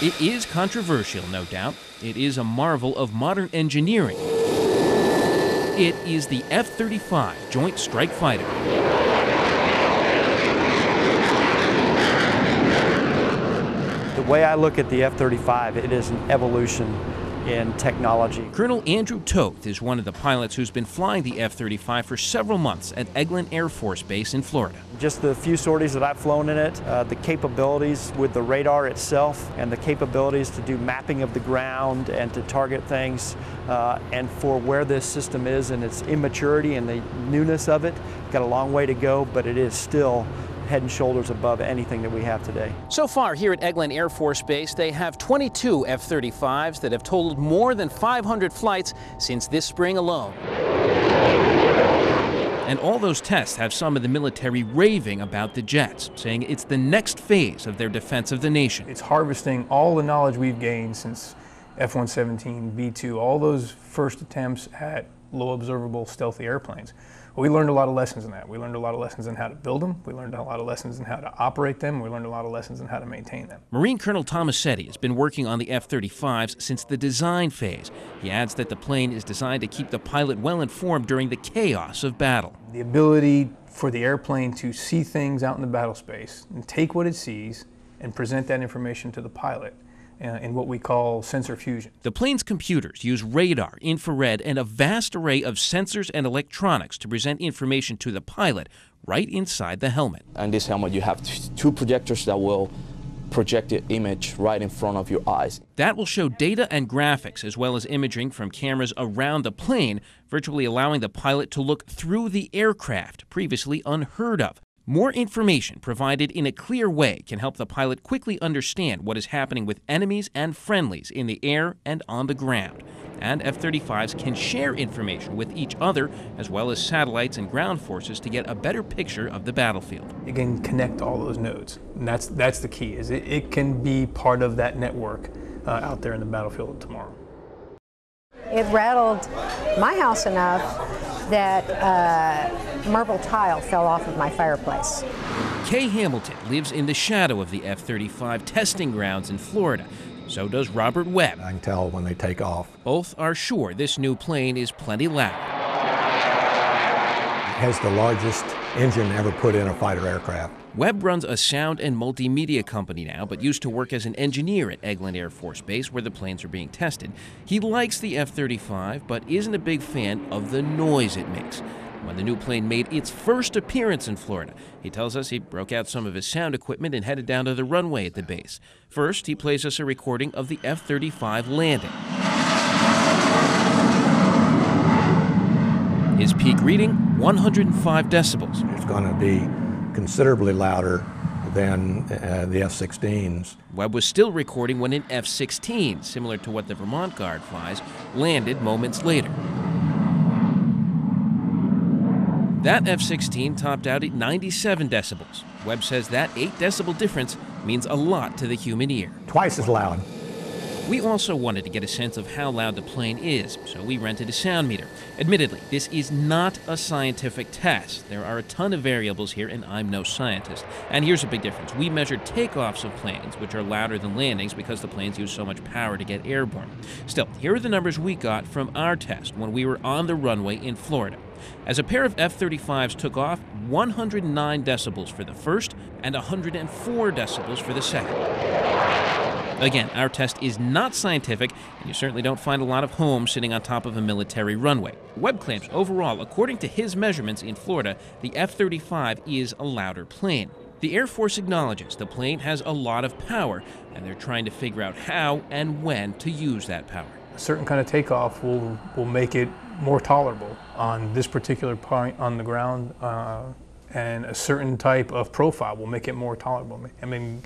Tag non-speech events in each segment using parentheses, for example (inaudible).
It is controversial, no doubt. It is a marvel of modern engineering. It is the F 35 Joint Strike Fighter. The way I look at the F 35, it is an evolution in technology. Colonel Andrew Toth is one of the pilots who's been flying the F 35 for several months at Eglin Air Force Base in Florida. Just the few sorties that I've flown in it, uh, the capabilities with the radar itself, and the capabilities to do mapping of the ground and to target things, uh, and for where this system is and its immaturity and the newness of it, got a long way to go, but it is still head and shoulders above anything that we have today. So far, here at Eglin Air Force Base, they have 22 F 35s that have totaled more than 500 flights since this spring alone. And all those tests have some of the military raving about the jets, saying it's the next phase of their defense of the nation. It's harvesting all the knowledge we've gained since F 117, B 2, all those first attempts at low observable stealthy airplanes. Well, we learned a lot of lessons in that. We learned a lot of lessons in how to build them. We learned a lot of lessons in how to operate them. We learned a lot of lessons in how to maintain them. Marine Colonel Tomassetti has been working on the F 35s since the design phase. He adds that the plane is designed to keep the pilot well informed during the chaos of battle. The ability for the airplane to see things out in the battle space and take what it sees and present that information to the pilot Uh, in what we call sensor fusion. The plane's computers use radar, infrared, and a vast array of sensors and electronics to present information to the pilot right inside the helmet. On this helmet, you have two projectors that will project the image right in front of your eyes. That will show data and graphics as well as imaging from cameras around the plane, virtually allowing the pilot to look through the aircraft, previously unheard of. More information provided in a clear way can help the pilot quickly understand what is happening with enemies and friendlies in the air and on the ground. And F 35s can share information with each other, as well as satellites and ground forces, to get a better picture of the battlefield. It can connect all those nodes. And that's, that's the key, is it, it can be part of that network uh, out there in the battlefield tomorrow. It rattled my house enough that uh, marble tile fell off of my fireplace. Kay Hamilton lives in the shadow of the F 35 testing grounds in Florida. So does Robert Webb. I can tell when they take off. Both are sure this new plane is plenty loud. It has the largest engine ever put in a fighter aircraft. Webb runs a sound and multimedia company now, but used to work as an engineer at Eglin Air Force Base where the planes are being tested. He likes the F 35, but isn't a big fan of the noise it makes. When the new plane made its first appearance in Florida, he tells us he broke out some of his sound equipment and headed down to the runway at the base. First, he plays us a recording of the F 35 landing. His peak reading 105 decibels. It's going to be considerably louder than uh, the F 16s. Webb was still recording when an F 16, similar to what the Vermont Guard flies, landed moments later. That F 16 topped out at 97 decibels. Webb says that 8 decibel difference means a lot to the human ear. Twice as loud. We also wanted to get a sense of how loud the plane is, so we rented a sound meter. Admittedly, this is not a scientific test. There are a ton of variables here, and I'm no scientist. And here's a big difference we measured takeoffs of planes, which are louder than landings because the planes use so much power to get airborne. Still, here are the numbers we got from our test when we were on the runway in Florida. As a pair of F 35s took off, 109 decibels for the first and 104 decibels for the second. Again, our test is not scientific, and you certainly don't find a lot of homes sitting on top of a military runway. Webb claims overall, according to his measurements in Florida, the F 35 is a louder plane. The Air Force acknowledges the plane has a lot of power, and they're trying to figure out how and when to use that power. A certain kind of takeoff will, will make it more tolerable on this particular point on the ground, uh, and a certain type of profile will make it more tolerable. I mean,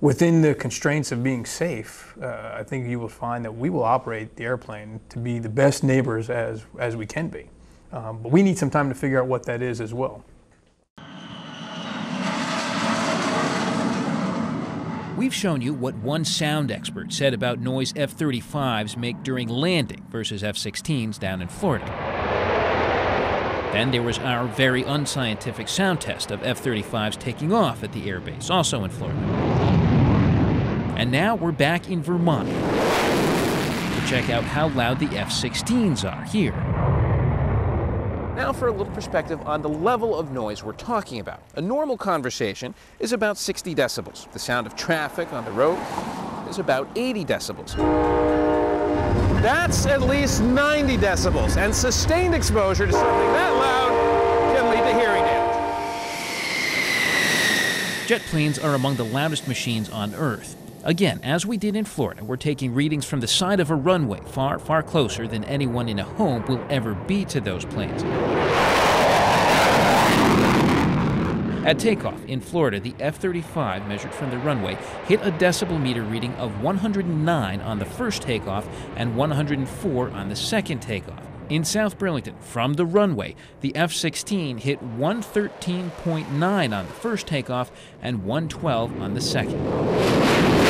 within the constraints of being safe, uh, I think you will find that we will operate the airplane to be the best neighbors as, as we can be. Um, but we need some time to figure out what that is as well. We've shown you what one sound expert said about noise F 35s make during landing versus F 16s down in Florida. Then there was our very unscientific sound test of F 35s taking off at the airbase, also in Florida. And now we're back in Vermont to check out how loud the F 16s are here. Now, for a little perspective on the level of noise we're talking about. A normal conversation is about 60 decibels. The sound of traffic on the road is about 80 decibels. That's at least 90 decibels, and sustained exposure to something that loud can lead to hearing damage. Jet planes are among the loudest machines on Earth. Again, as we did in Florida, we're taking readings from the side of a runway, far, far closer than anyone in a home will ever be to those planes. At takeoff in Florida, the F 35, measured from the runway, hit a decibel meter reading of 109 on the first takeoff and 104 on the second takeoff. In South Burlington, from the runway, the F 16 hit 113.9 on the first takeoff and 112 on the second.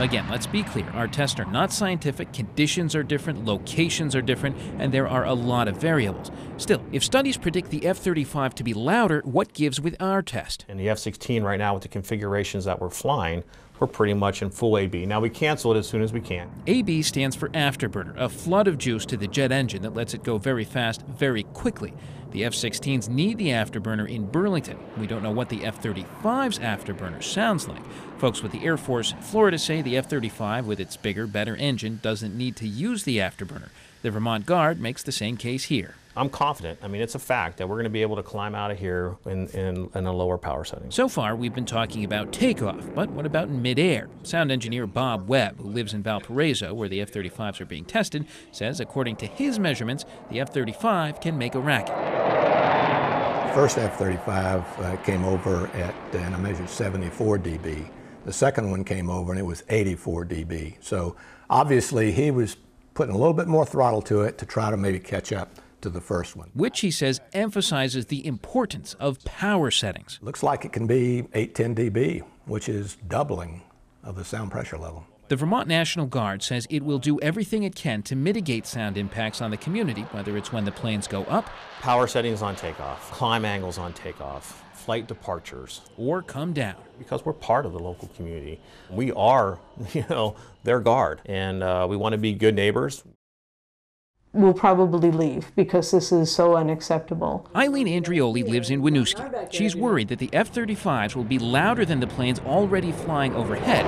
Again, let's be clear our tests are not scientific, conditions are different, locations are different, and there are a lot of variables. Still, if studies predict the F 35 to be louder, what gives with our test? And the F 16 right now, with the configurations that we're flying, we're pretty much in full AB. Now we cancel it as soon as we can. AB stands for afterburner, a flood of juice to the jet engine that lets it go very fast, very quickly. The F 16s need the afterburner in Burlington. We don't know what the F 35's afterburner sounds like. Folks with the Air Force Florida say the F 35, with its bigger, better engine, doesn't need to use the afterburner. The Vermont Guard makes the same case here. I'm confident, I mean, it's a fact that we're going to be able to climb out of here in, in, in a lower power setting. So far, we've been talking about takeoff, but what about in midair? Sound engineer Bob Webb, who lives in Valparaiso, where the F 35s are being tested, says according to his measurements, the F 35 can make a racket. First F-35 uh, came over at, and I measured 74 dB. The second one came over and it was 84 dB. So obviously he was putting a little bit more throttle to it to try to maybe catch up to the first one. Which he says emphasizes the importance of power settings. Looks like it can be 810 dB, which is doubling of the sound pressure level. The Vermont National Guard says it will do everything it can to mitigate sound impacts on the community, whether it's when the planes go up, Power settings on takeoff, climb angles on takeoff, flight departures, or come down. because we're part of the local community. We are, (laughs) you know, their guard, and uh, we want to be good neighbors. Will probably leave because this is so unacceptable. Eileen Andreoli lives in Winooski. She's worried that the F 35s will be louder than the planes already flying overhead.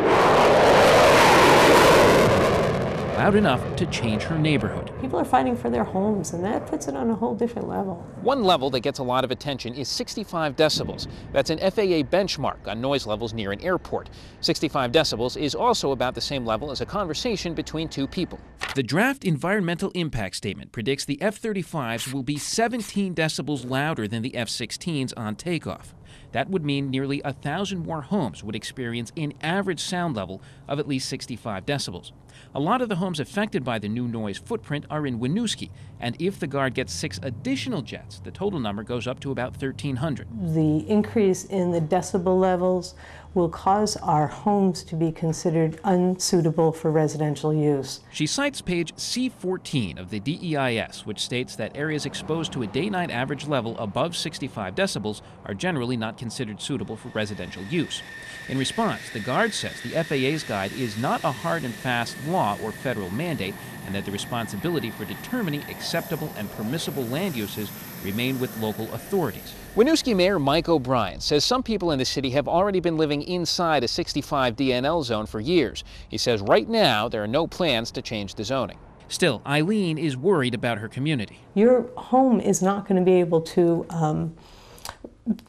Loud enough to change her neighborhood. People are fighting for their homes, and that puts it on a whole different level. One level that gets a lot of attention is 65 decibels. That's an FAA benchmark on noise levels near an airport. 65 decibels is also about the same level as a conversation between two people. The draft environmental impact statement predicts the F 35s will be 17 decibels louder than the F 16s on takeoff. That would mean nearly a thousand more homes would experience an average sound level of at least 65 decibels. A lot of the homes affected by the new noise footprint are in Winooski, and if the Guard gets six additional jets, the total number goes up to about 1,300. The increase in the decibel levels will cause our homes to be considered unsuitable for residential use. She cites page C14 of the DEIS, which states that areas exposed to a day night average level above 65 decibels are generally not considered suitable for residential use. In response, the Guard says the FAA's guide is not a hard and fast law or federal mandate, and that the responsibility for determining acceptable and permissible land uses remain with local authorities. Winooski Mayor Mike O'Brien says some people in the city have already been living inside a 65 DNL zone for years. He says right now there are no plans to change the zoning. Still, Eileen is worried about her community. Your home is not going to be able to um,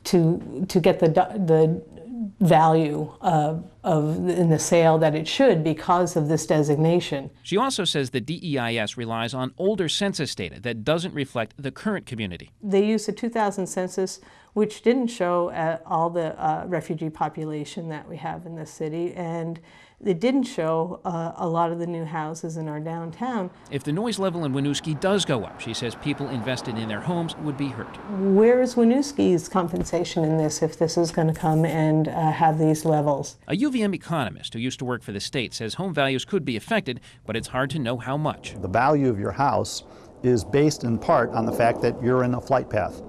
to to get the the value of, of in the sale that it should because of this designation. She also says the DEIS relies on older census data that doesn't reflect the current community. They used the 2000 census, which didn't show uh, all the uh, refugee population that we have in the city, and it didn't show uh, a lot of the new houses in our downtown. If the noise level in Winooski does go up, she says people invested in their homes would be hurt. Where is Winooski's compensation in this if this is going to come and uh, have these levels? A UVM economist who used to work for the state says home values could be affected, but it's hard to know how much. The value of your house is based in part on the fact that you're in a flight path.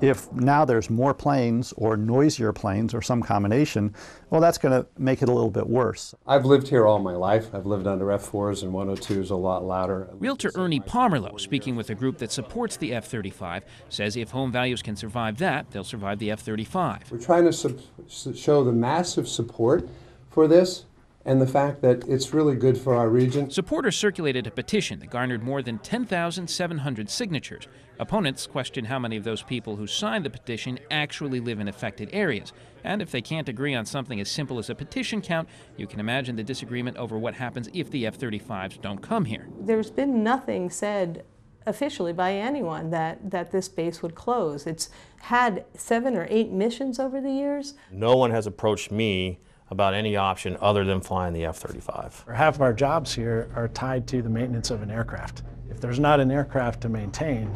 If now there's more planes or noisier planes or some combination, well, that's going to make it a little bit worse. I've lived here all my life. I've lived under F4s and 102s a lot louder. Realtor Ernie Pomerleau, speaking with a group that supports the F 35, says if home values can survive that, they'll survive the F 35. We're trying to show the massive support for this and the fact that it's really good for our region. Supporters circulated a petition that garnered more than 10,700 signatures. Opponents question how many of those people who signed the petition actually live in affected areas. And if they can't agree on something as simple as a petition count, you can imagine the disagreement over what happens if the F 35s don't come here. There's been nothing said officially by anyone that, that this base would close. It's had seven or eight missions over the years. No one has approached me about any option other than flying the F-35. Half of our jobs here are tied to the maintenance of an aircraft. If there's not an aircraft to maintain,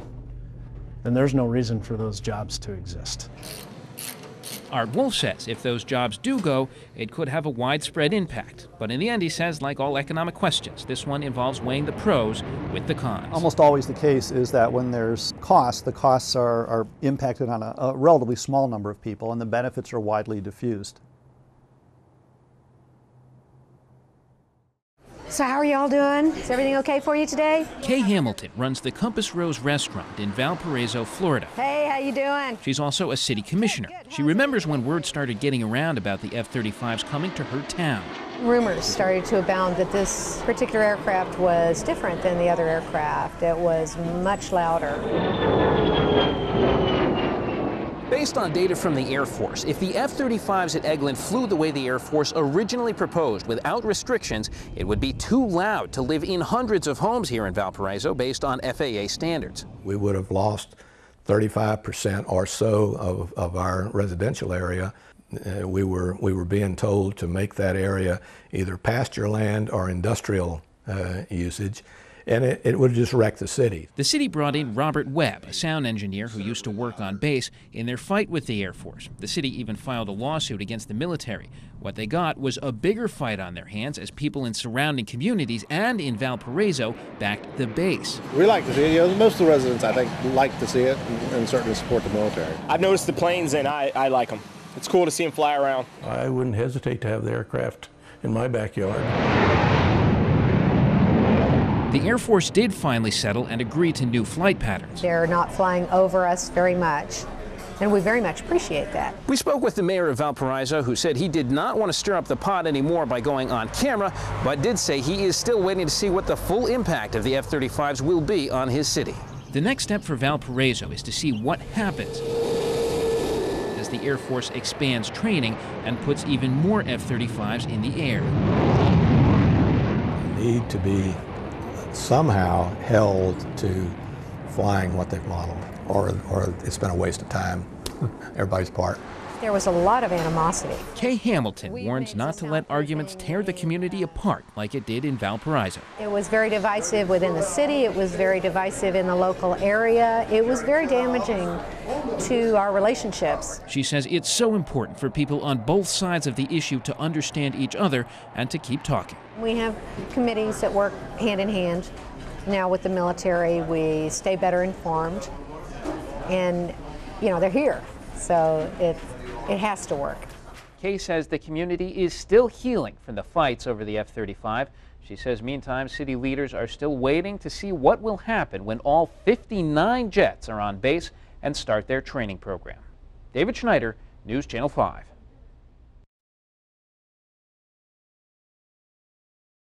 then there's no reason for those jobs to exist. Art Woolf says if those jobs do go, it could have a widespread impact. But in the end, he says, like all economic questions, this one involves weighing the pros with the cons. Almost always the case is that when there's costs, the costs are, are impacted on a, a relatively small number of people and the benefits are widely diffused. So how are y'all doing? Is everything okay for you today? Kay Hamilton runs the Compass Rose restaurant in Valparaiso, Florida. Hey, how you doing? She's also a city commissioner. She remembers when word started getting around about the F-35s coming to her town. Rumors started to abound that this particular aircraft was different than the other aircraft. It was much louder. Based on data from the Air Force, if the F-35s at Eglin flew the way the Air Force originally proposed without restrictions, it would be too loud to live in hundreds of homes here in Valparaiso based on FAA standards. We would have lost 35% or so of, of our residential area. Uh, we, were, we were being told to make that area either pasture land or industrial uh, usage and it, it would just wreck the city. The city brought in Robert Webb, a sound engineer who used to work on base, in their fight with the Air Force. The city even filed a lawsuit against the military. What they got was a bigger fight on their hands as people in surrounding communities and in Valparaiso backed the base. We like to see it. You know, most of the residents, I think, like to see it and, and certainly support the military. I've noticed the planes and I, I like them. It's cool to see them fly around. I wouldn't hesitate to have the aircraft in my backyard. The Air Force did finally settle and agree to new flight patterns. They're not flying over us very much. And we very much appreciate that. We spoke with the mayor of Valparaiso, who said he did not want to stir up the pot anymore by going on camera, but did say he is still waiting to see what the full impact of the F 35s will be on his city. The next step for Valparaiso is to see what happens as the Air Force expands training and puts even more F 35s in the air. Need to be somehow held to flying what they've modeled, or, or it's been a waste of time, everybody's part. There was a lot of animosity. Kay Hamilton warns not to let arguments tear the community apart like it did in Valparaiso. It was very divisive within the city, it was very divisive in the local area, it was very damaging to our relationships. She says it's so important for people on both sides of the issue to understand each other and to keep talking. We have committees that work hand in hand. Now with the military, we stay better informed. And, you know, they're here. So it, it has to work. Kay says the community is still healing from the fights over the F 35. She says, meantime, city leaders are still waiting to see what will happen when all 59 jets are on base and start their training program. David Schneider, News Channel 5.